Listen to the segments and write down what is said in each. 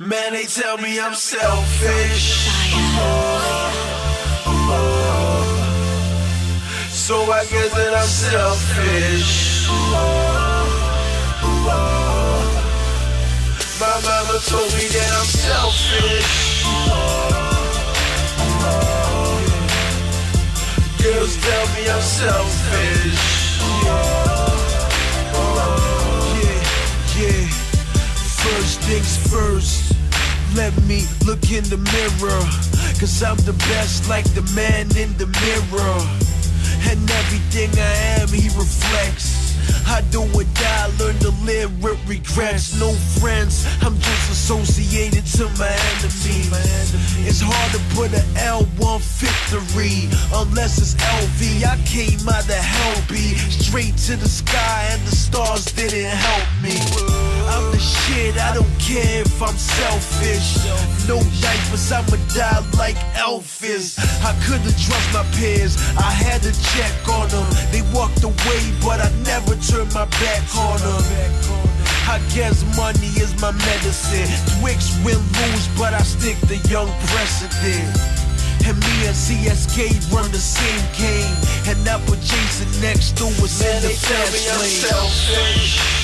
Man, they tell me I'm selfish. So I guess that I'm selfish. My mama told me that I'm selfish. Girls tell me I'm selfish. First things first. Let me look in the mirror. Cause I'm the best, like the man in the mirror. And everything I am, he reflects. I do or die, learn to live with regrets. No friends, I'm just associated to my enemies. It's hard to put an L on victory unless it's LV. I came out of hell, be straight to the sky, and the stars didn't help me. Care if I'm selfish. No diapers, I'ma die like Elvis. I couldn't trust my peers, I had to check on them. They walked away, but I never turned my back on them. I guess money is my medicine. Twix win lose, but I stick the young president. And me and CSK run the same game. And now put Jason next to us in the fast lane. So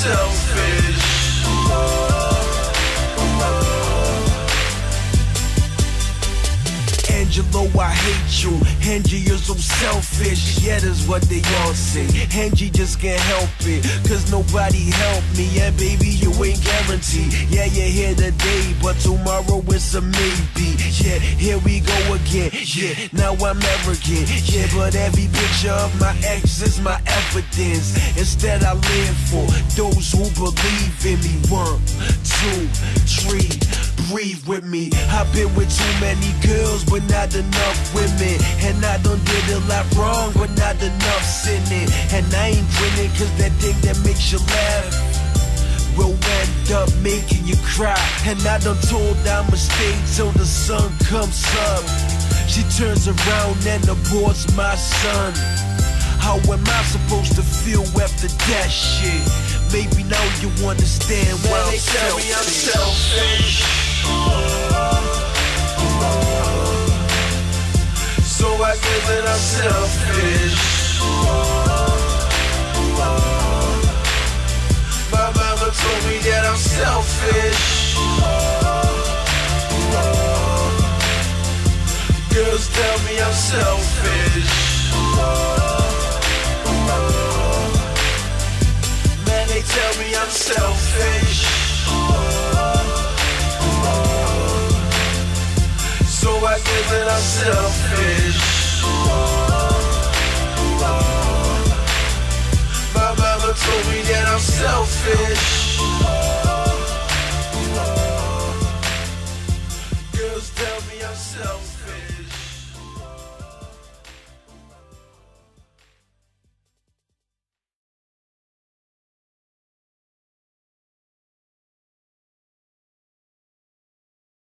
selfish. Angelo, I hate you. Angie, you're so selfish. Yeah, that's what they all say. Angie just can't help it. Cause nobody helped me. Yeah, baby, you ain't guaranteed. Yeah, you're here today, but tomorrow it's a maybe. Yeah, here we go again. Yeah, now I'm arrogant. Yeah, but every picture of my ex is my evidence. Instead, I live for those who believe in me. One, two, three breathe with me. I've been with too many girls, but not enough women. And I done did a lot wrong, but not enough sinning. And I ain't grinning cause that thing that makes you laugh making you cry. And I done told I'ma stay till the sun comes up. She turns around and aborts my son. How am I supposed to feel after that shit? Maybe now you understand why I'm selfish. So I guess that I'm selfish. Girls tell me I'm selfish. Man, they tell me I'm selfish. So I guess that I'm selfish. My mama told me that I'm selfish. Girls tell me selfish.